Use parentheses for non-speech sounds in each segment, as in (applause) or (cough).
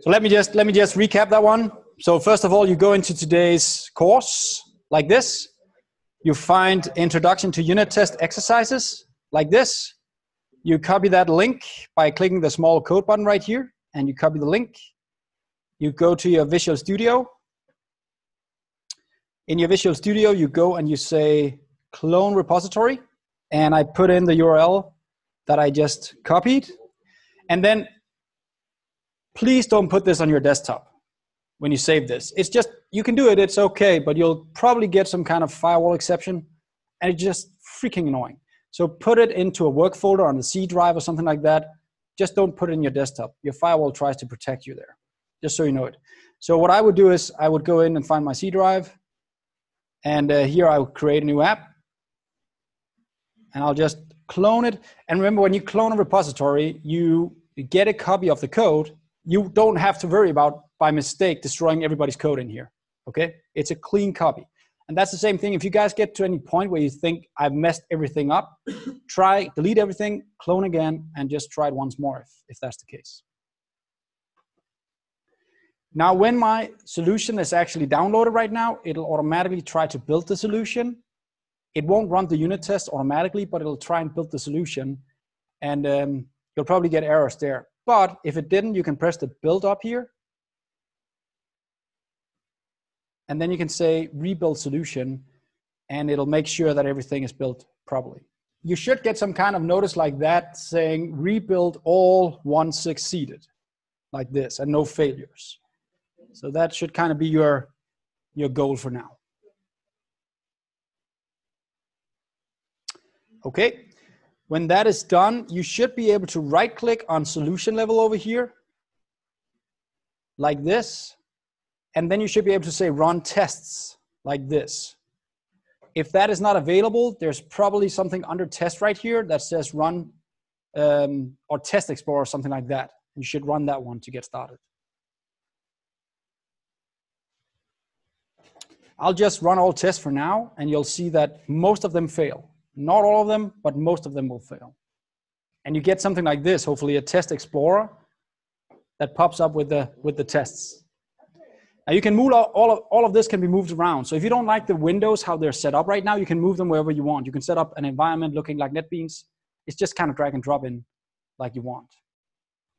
So let me just let me just recap that one. So first of all, you go into today's course like this. You find introduction to unit test exercises like this. You copy that link by clicking the small code button right here, and you copy the link. You go to your Visual Studio. In your Visual Studio, you go and you say clone repository, and I put in the URL that I just copied. And then please don't put this on your desktop when you save this. It's just, you can do it, it's okay, but you'll probably get some kind of firewall exception, and it's just freaking annoying. So put it into a work folder on the C drive or something like that. Just don't put it in your desktop. Your firewall tries to protect you there, just so you know it. So what I would do is I would go in and find my C drive, and uh, here I would create a new app, and I'll just clone it. And remember, when you clone a repository, you get a copy of the code. You don't have to worry about, by mistake, destroying everybody's code in here. Okay? It's a clean copy. And that's the same thing. If you guys get to any point where you think I've messed everything up, (coughs) try, delete everything, clone again, and just try it once more if, if that's the case. Now, when my solution is actually downloaded right now, it'll automatically try to build the solution. It won't run the unit test automatically, but it'll try and build the solution. And um, you'll probably get errors there. But if it didn't, you can press the build up here and then you can say rebuild solution and it'll make sure that everything is built properly. You should get some kind of notice like that saying rebuild all once succeeded like this and no failures. So that should kind of be your, your goal for now. Okay, when that is done, you should be able to right click on solution level over here like this and then you should be able to say run tests like this. If that is not available, there's probably something under test right here that says run um, or test explorer or something like that. You should run that one to get started. I'll just run all tests for now and you'll see that most of them fail. Not all of them, but most of them will fail. And you get something like this, hopefully a test explorer that pops up with the, with the tests. Now you can move all, of, all of this can be moved around. So if you don't like the windows, how they're set up right now, you can move them wherever you want. You can set up an environment looking like NetBeans. It's just kind of drag and drop in like you want.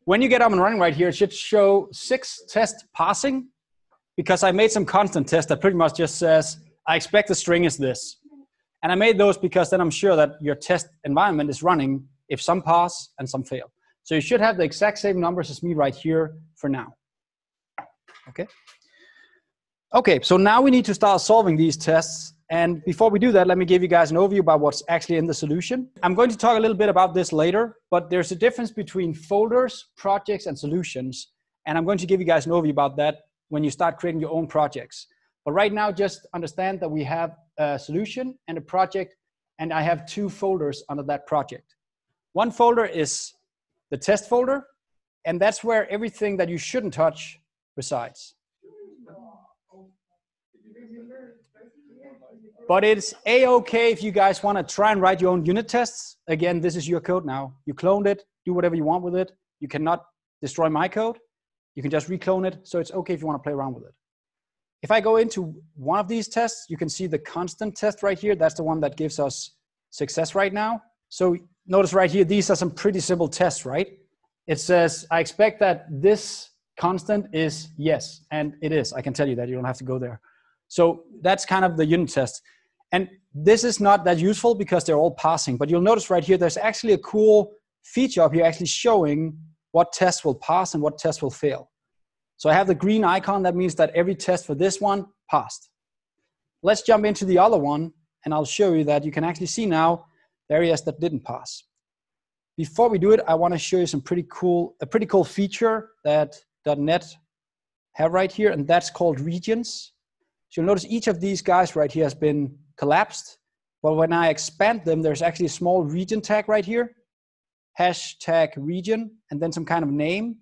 When you get up and running right here, it should show six test passing because I made some constant test that pretty much just says, I expect the string is this. And I made those because then I'm sure that your test environment is running if some pass and some fail. So you should have the exact same numbers as me right here for now. Okay. Okay, so now we need to start solving these tests. And before we do that, let me give you guys an overview about what's actually in the solution. I'm going to talk a little bit about this later, but there's a difference between folders, projects, and solutions. And I'm going to give you guys an overview about that when you start creating your own projects. But right now, just understand that we have a solution and a project, and I have two folders under that project. One folder is the test folder, and that's where everything that you shouldn't touch resides. But it's a-okay if you guys want to try and write your own unit tests. Again, this is your code now. You cloned it, do whatever you want with it. You cannot destroy my code. You can just reclone it. So it's okay if you want to play around with it. If I go into one of these tests, you can see the constant test right here. That's the one that gives us success right now. So notice right here, these are some pretty simple tests, right? It says, I expect that this constant is yes, and it is. I can tell you that, you don't have to go there. So that's kind of the unit test. And this is not that useful because they're all passing, but you'll notice right here, there's actually a cool feature up here actually showing what tests will pass and what tests will fail. So I have the green icon, that means that every test for this one passed. Let's jump into the other one, and I'll show you that you can actually see now the areas that didn't pass. Before we do it, I wanna show you some pretty cool, a pretty cool feature that .NET have right here, and that's called regions. So you'll notice each of these guys right here has been collapsed. But when I expand them, there's actually a small region tag right here, hashtag region, and then some kind of name.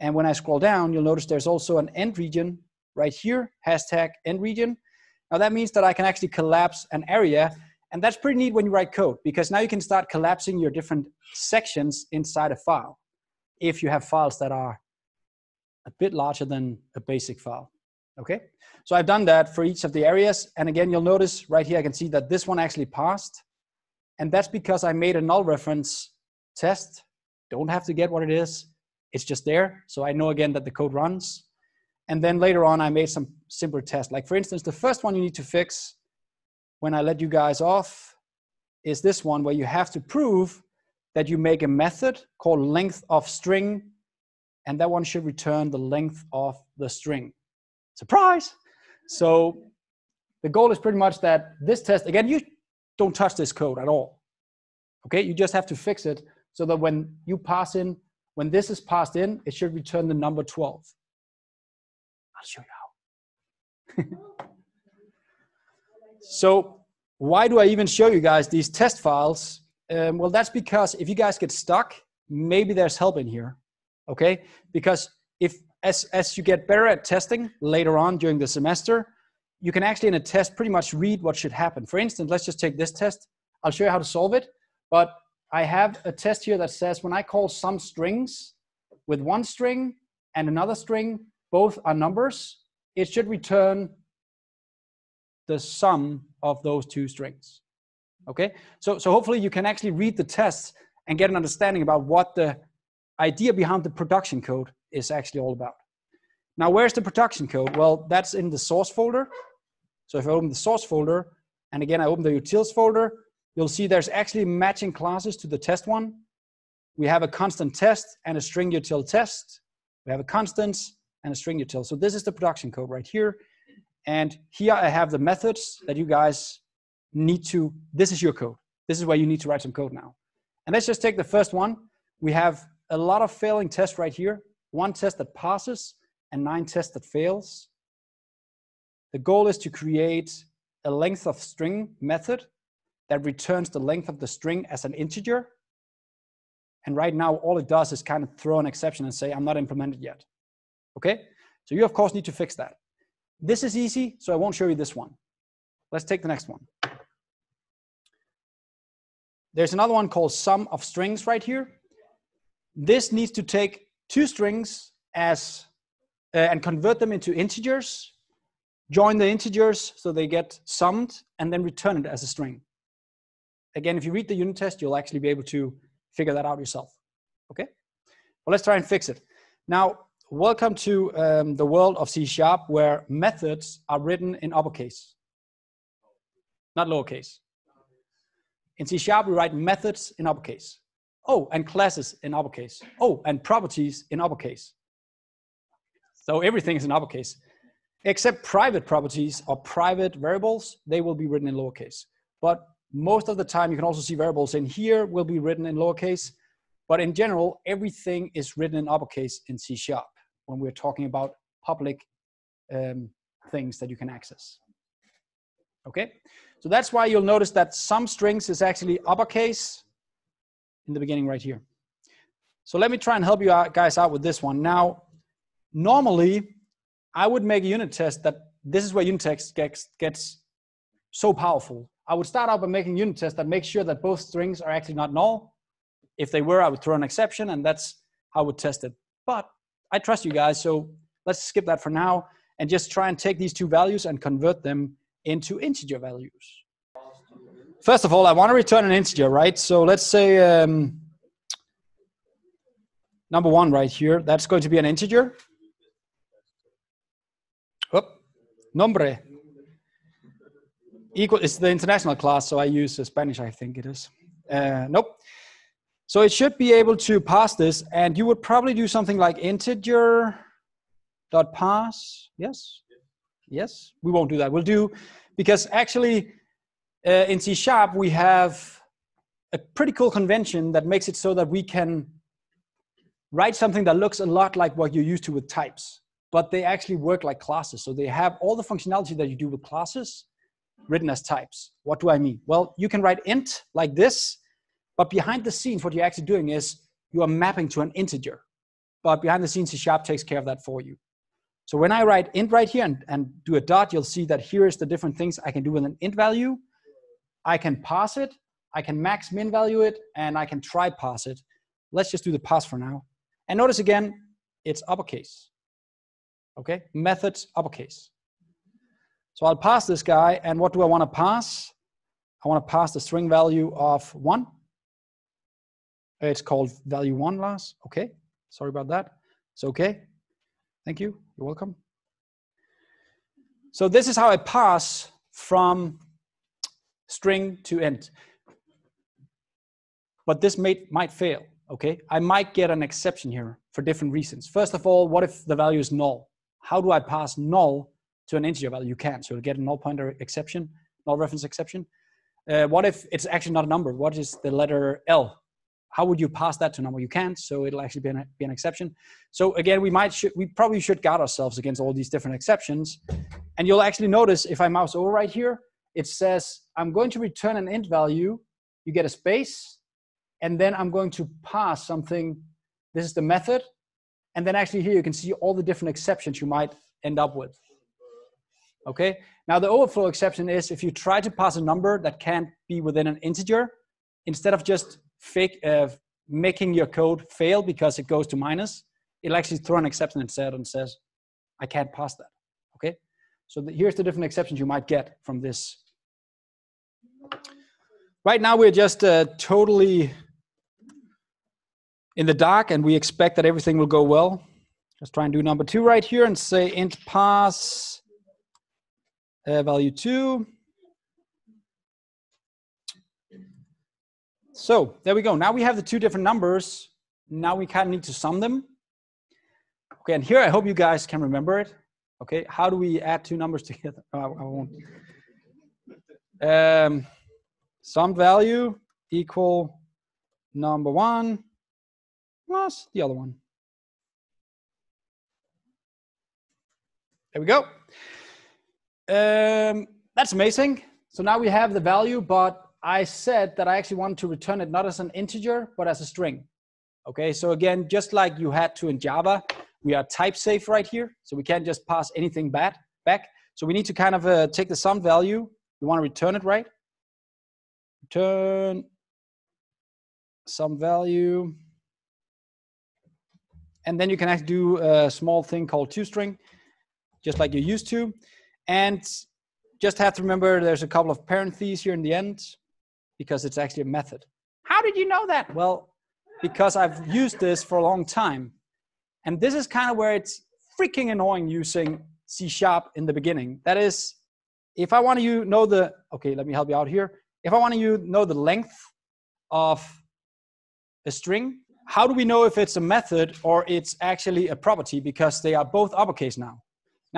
And when I scroll down, you'll notice there's also an end region right here, hashtag end region. Now that means that I can actually collapse an area. And that's pretty neat when you write code because now you can start collapsing your different sections inside a file if you have files that are a bit larger than a basic file. Okay, so I've done that for each of the areas. And again, you'll notice right here, I can see that this one actually passed. And that's because I made a null reference test. Don't have to get what it is. It's just there. So I know again that the code runs. And then later on, I made some simpler tests. Like for instance, the first one you need to fix when I let you guys off is this one where you have to prove that you make a method called length of string. And that one should return the length of the string. Surprise! So the goal is pretty much that this test, again, you don't touch this code at all. Okay, you just have to fix it so that when you pass in, when this is passed in, it should return the number 12. I'll show you how. (laughs) so why do I even show you guys these test files? Um, well, that's because if you guys get stuck, maybe there's help in here. Okay, because if as as you get better at testing later on during the semester, you can actually in a test pretty much read what should happen. For instance, let's just take this test. I'll show you how to solve it, but I have a test here that says when I call some strings with one string and another string, both are numbers, it should return the sum of those two strings. Okay, so, so hopefully you can actually read the tests and get an understanding about what the idea behind the production code is actually all about. Now, where's the production code? Well, that's in the source folder. So if I open the source folder, and again, I open the utils folder, you'll see there's actually matching classes to the test one. We have a constant test and a string util test. We have a constant and a string util. So this is the production code right here. And here I have the methods that you guys need to, this is your code. This is where you need to write some code now. And let's just take the first one. We have a lot of failing tests right here. One test that passes and nine tests that fails. The goal is to create a length of string method that returns the length of the string as an integer. And right now, all it does is kind of throw an exception and say, I'm not implemented yet. Okay? So you, of course, need to fix that. This is easy, so I won't show you this one. Let's take the next one. There's another one called sum of strings right here. This needs to take two strings as uh, and convert them into integers, join the integers so they get summed, and then return it as a string. Again, if you read the unit test, you'll actually be able to figure that out yourself. Okay? Well, let's try and fix it. Now, welcome to um, the world of C Sharp where methods are written in uppercase, not lowercase. In C Sharp, we write methods in uppercase. Oh, and classes in uppercase. Oh, and properties in uppercase. So everything is in uppercase, except private properties or private variables, they will be written in lowercase. But most of the time, you can also see variables in here will be written in lowercase. But in general, everything is written in uppercase in C Sharp when we're talking about public um, things that you can access. Okay, so that's why you'll notice that sum strings is actually uppercase in the beginning right here. So let me try and help you out, guys out with this one. Now, normally, I would make a unit test that this is where unit test gets, gets so powerful. I would start out by making unit tests that make sure that both strings are actually not null. If they were, I would throw an exception, and that's how I would test it. But I trust you guys, so let's skip that for now and just try and take these two values and convert them into integer values. First of all, I want to return an integer, right? So let's say um, number one right here, that's going to be an integer. Oh, nombre. Equal, it's the international class, so I use Spanish, I think it is. Uh, nope. So it should be able to pass this, and you would probably do something like integer dot pass. Yes, yes. We won't do that. We'll do because actually uh, in C sharp we have a pretty cool convention that makes it so that we can write something that looks a lot like what you're used to with types, but they actually work like classes. So they have all the functionality that you do with classes written as types. What do I mean? Well, you can write int like this but behind the scenes, what you're actually doing is you are mapping to an integer. But behind the scenes, C Sharp takes care of that for you. So when I write int right here and, and do a dot, you'll see that here is the different things I can do with an int value. I can pass it, I can max min value it, and I can try pass it. Let's just do the pass for now. And notice again, it's uppercase. Okay, methods uppercase. So I'll pass this guy, and what do I want to pass? I want to pass the string value of one. It's called value one, Lars. Okay, sorry about that. It's okay. Thank you. You're welcome. So this is how I pass from string to int. But this may, might fail, okay? I might get an exception here for different reasons. First of all, what if the value is null? How do I pass null to an integer value? You can't, so you'll get a null pointer exception, null reference exception. Uh, what if it's actually not a number? What is the letter L? How would you pass that to a number? You can't, so it'll actually be an, be an exception. So again, we might we probably should guard ourselves against all these different exceptions. And you'll actually notice if I mouse over right here, it says I'm going to return an int value. You get a space, and then I'm going to pass something. This is the method. And then actually here you can see all the different exceptions you might end up with. Okay, now the overflow exception is if you try to pass a number that can't be within an integer, instead of just fake, uh, making your code fail because it goes to minus, it'll actually throw an exception instead and says, I can't pass that. Okay, so the, here's the different exceptions you might get from this. Right now we're just uh, totally in the dark and we expect that everything will go well. Let's try and do number two right here and say int pass uh, value two. So there we go. Now we have the two different numbers. Now we kind of need to sum them. Okay, and here I hope you guys can remember it. Okay, how do we add two numbers together? Oh, (laughs) I, I won't. Um, sum value equal number one plus the other one. There we go. Um, that's amazing. So now we have the value, but I said that I actually wanted to return it not as an integer, but as a string. Okay, so again, just like you had to in Java, we are type safe right here. So we can't just pass anything back. back. So we need to kind of uh, take the sum value. We want to return it, right? Return sum value and then you can actually do a small thing called toString, just like you're used to. And just have to remember there's a couple of parentheses here in the end because it's actually a method. How did you know that? Well, because I've used this for a long time. And this is kind of where it's freaking annoying using C sharp in the beginning. That is, if I want to know the, okay, let me help you out here. If I want to know the length of a string, how do we know if it's a method or it's actually a property because they are both uppercase now?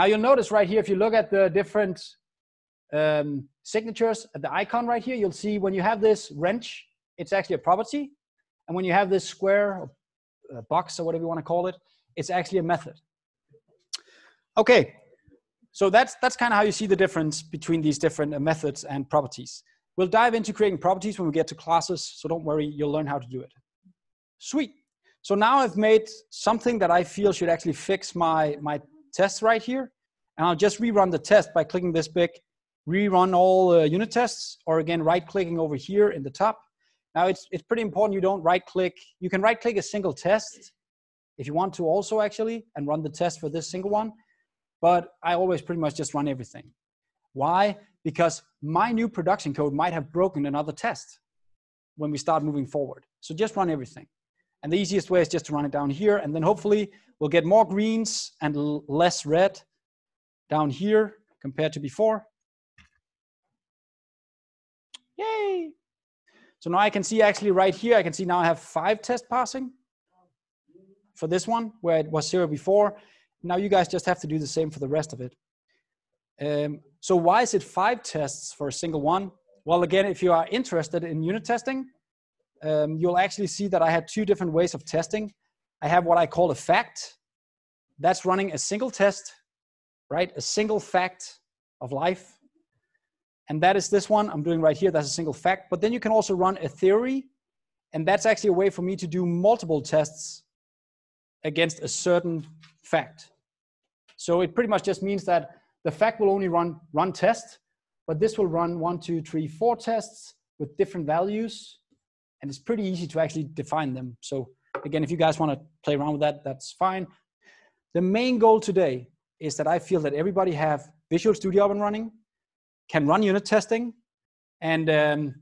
Now you'll notice right here, if you look at the different um, signatures at the icon right here, you'll see when you have this wrench, it's actually a property. And when you have this square or box or whatever you want to call it, it's actually a method. Okay, so that's, that's kind of how you see the difference between these different uh, methods and properties. We'll dive into creating properties when we get to classes, so don't worry, you'll learn how to do it. Sweet. So now I've made something that I feel should actually fix my, my test right here. And I'll just rerun the test by clicking this big, rerun all uh, unit tests, or again, right clicking over here in the top. Now it's, it's pretty important you don't right click. You can right click a single test if you want to also actually, and run the test for this single one. But I always pretty much just run everything. Why? Because my new production code might have broken another test when we start moving forward. So just run everything. And the easiest way is just to run it down here. And then hopefully we'll get more greens and less red down here compared to before. Yay. So now I can see actually right here, I can see now I have five test passing for this one where it was zero before. Now you guys just have to do the same for the rest of it. Um, so why is it five tests for a single one? Well, again, if you are interested in unit testing, um, you'll actually see that I had two different ways of testing. I have what I call a fact. That's running a single test, right? A single fact of life. And that is this one I'm doing right here. That's a single fact. But then you can also run a theory. And that's actually a way for me to do multiple tests against a certain fact. So it pretty much just means that the fact will only run run test, but this will run one, two, three, four tests with different values and it's pretty easy to actually define them. So again, if you guys want to play around with that, that's fine. The main goal today is that I feel that everybody have Visual Studio up and running, can run unit testing, and um,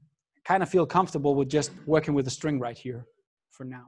kind of feel comfortable with just working with the string right here for now.